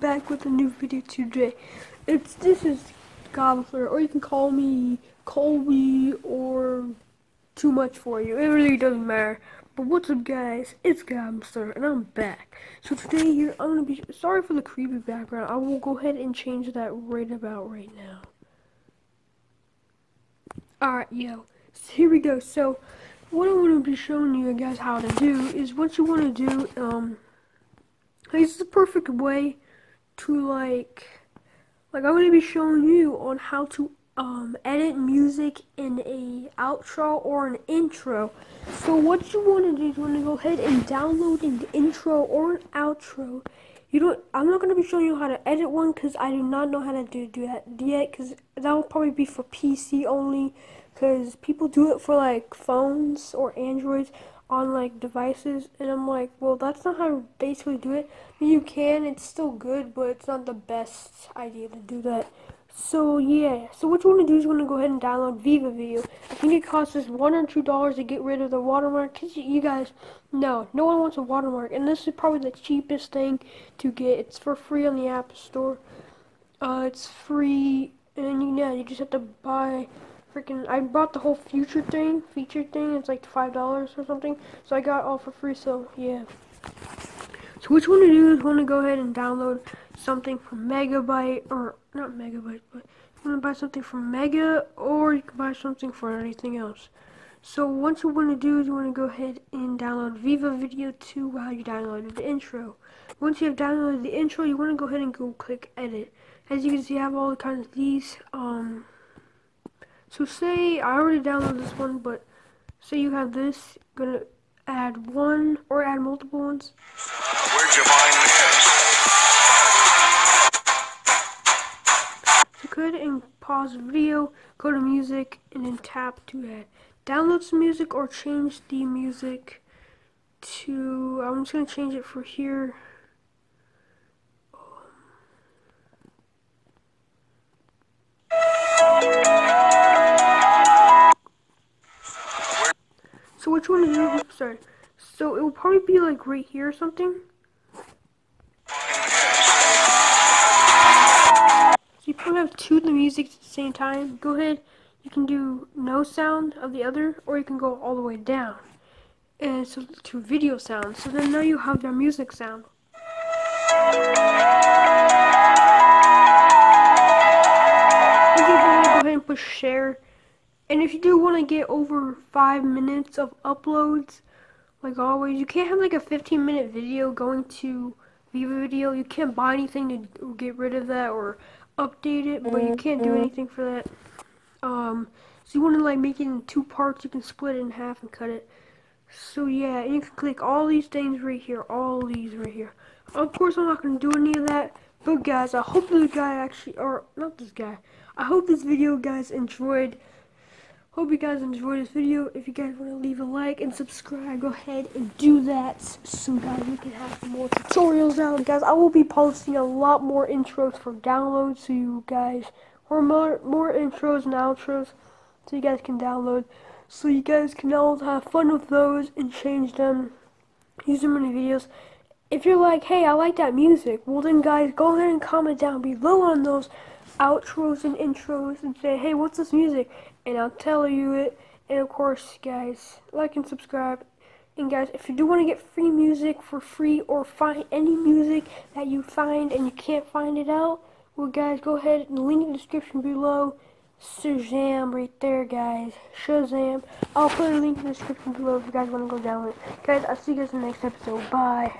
back with a new video today. It's this is Gobbler, or you can call me Colby or too much for you. It really doesn't matter. But what's up, guys? It's Gobbler, and I'm back. So today here, I'm gonna be sorry for the creepy background. I will go ahead and change that right about right now. Alright, yo. So here we go. So what I'm gonna be showing you guys how to do is what you want to do. Um it's the perfect way to like, like I'm gonna be showing you on how to um, edit music in a outro or an intro. So what you want to do is you want to go ahead and download an intro or an outro. You don't. I'm not gonna be showing you how to edit one because I do not know how to do do that yet. Because that will probably be for PC only. Because people do it for like phones or Androids on like devices and I'm like, well that's not how to basically do it. I you can, it's still good, but it's not the best idea to do that. So yeah, so what you want to do is you want to go ahead and download Viva Video. I think it costs us one or two dollars to get rid of the watermark. Cause you guys know, no one wants a watermark, and this is probably the cheapest thing to get. It's for free on the App Store. Uh, it's free, and you know you just have to buy freaking I bought the whole future thing, feature thing. It's like five dollars or something. So I got all for free. So yeah. So what you want to do is want to go ahead and download something from Megabyte or not Megabyte, but you want to buy something from Mega or you can buy something for anything else. So what you want to do is you want to go ahead and download Viva Video 2 while you downloaded the intro. Once you have downloaded the intro, you want to go ahead and go click edit. As you can see, I have all the kinds of these. Um, so say I already downloaded this one, but say you have this, gonna add one or add multiple ones. Where'd you find this? So go ahead and pause the video, go to music, and then tap to add. Download some music or change the music to, I'm just gonna change it for here. Sorry. So it will probably be like right here or something. So you probably have two of the music at the same time. Go ahead, you can do no sound of the other, or you can go all the way down. And so to video sound. So then now you have their music sound. Share and if you do want to get over five minutes of uploads, like always, you can't have like a 15 minute video going to Viva Video. You can't buy anything to get rid of that or update it, but you can't do anything for that. Um, so you want to like make it in two parts, you can split it in half and cut it. So yeah, you can click all these things right here, all these right here. Of course, I'm not going to do any of that. But guys, I hope this guy actually, or not this guy, I hope this video guys enjoyed. Hope you guys enjoyed this video. If you guys want to leave a like and subscribe, go ahead and do that so guys we can have more tutorials out. Guys, I will be posting a lot more intros for download so you guys, or more, more intros and outros so you guys can download. So you guys can all have fun with those and change them, use them in the videos. If you're like, hey, I like that music, well then guys, go ahead and comment down below on those outros and intros and say, hey, what's this music? And I'll tell you it. And of course, guys, like and subscribe. And guys, if you do want to get free music for free or find any music that you find and you can't find it out, well, guys, go ahead and link in the description below. Shazam right there, guys. Shazam. I'll put a link in the description below if you guys want to go down it. Guys, I'll see you guys in the next episode. Bye.